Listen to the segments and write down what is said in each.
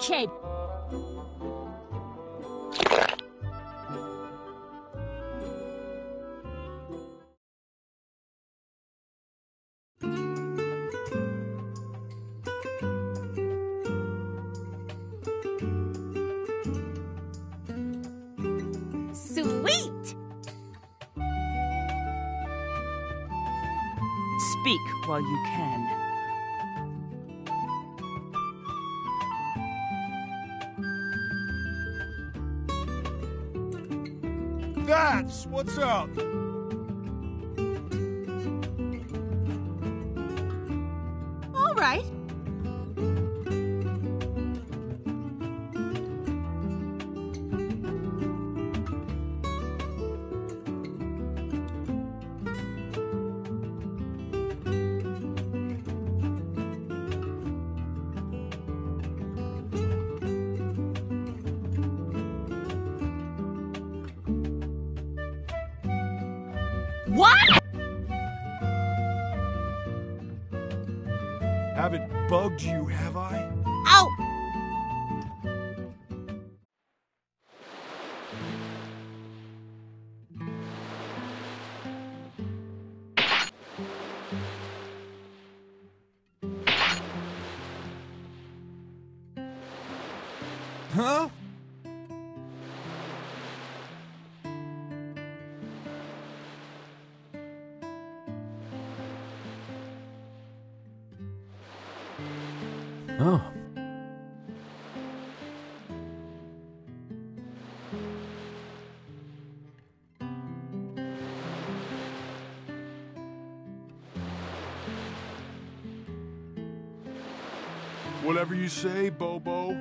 okay. Speak while you can. That's what's up. All right. What? Haven't bugged you, have I? Ow! Huh? Oh. Whatever you say, Bobo.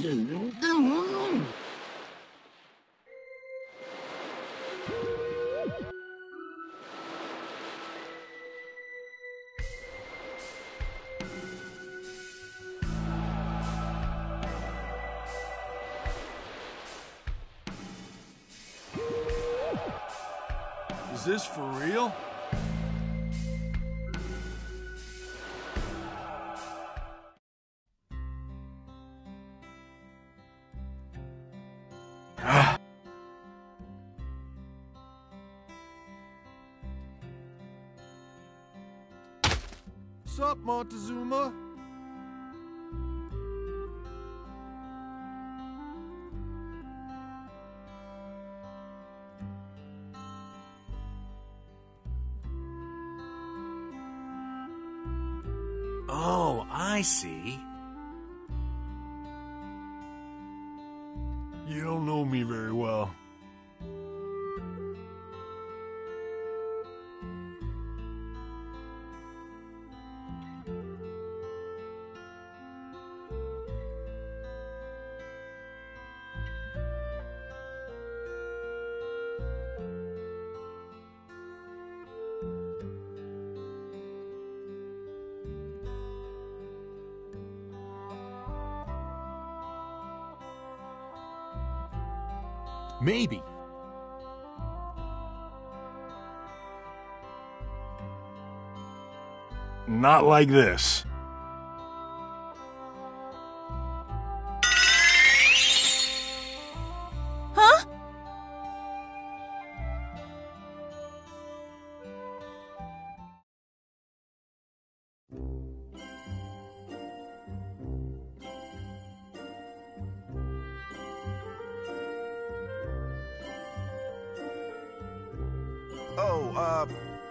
Is this for real? Up, Montezuma? Oh, I see. You don't know me very well. Maybe. Not like this. Oh, uh.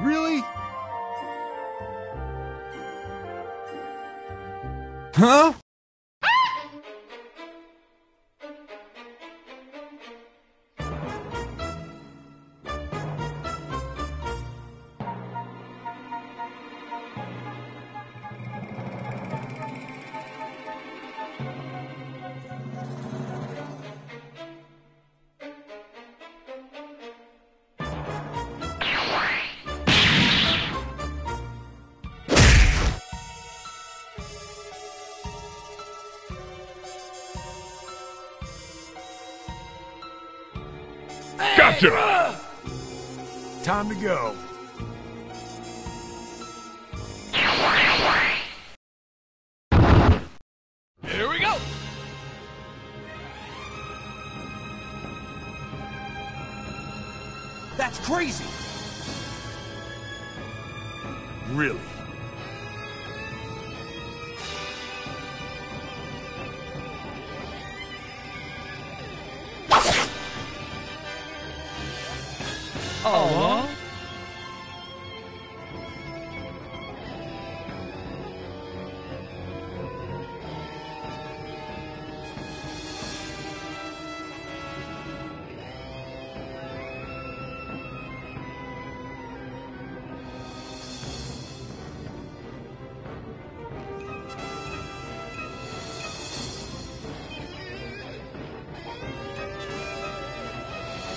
Really? Huh? Time to go. Here we go! That's crazy! Really? Oh.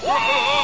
Oh.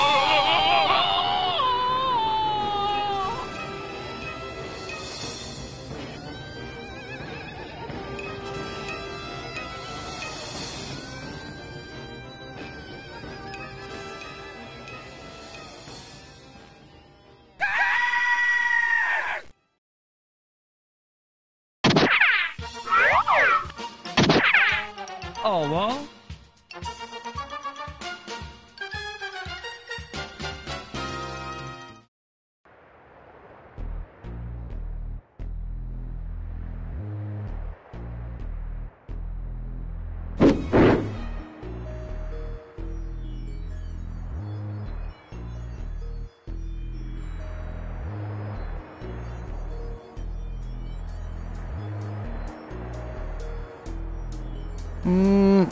Huh?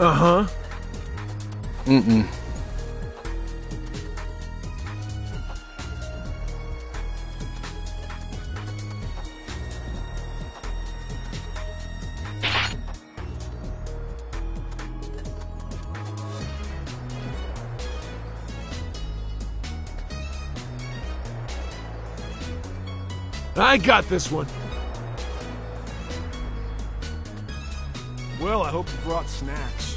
Uh huh. Mm-mm. I got this one. Well, I hope you brought snacks.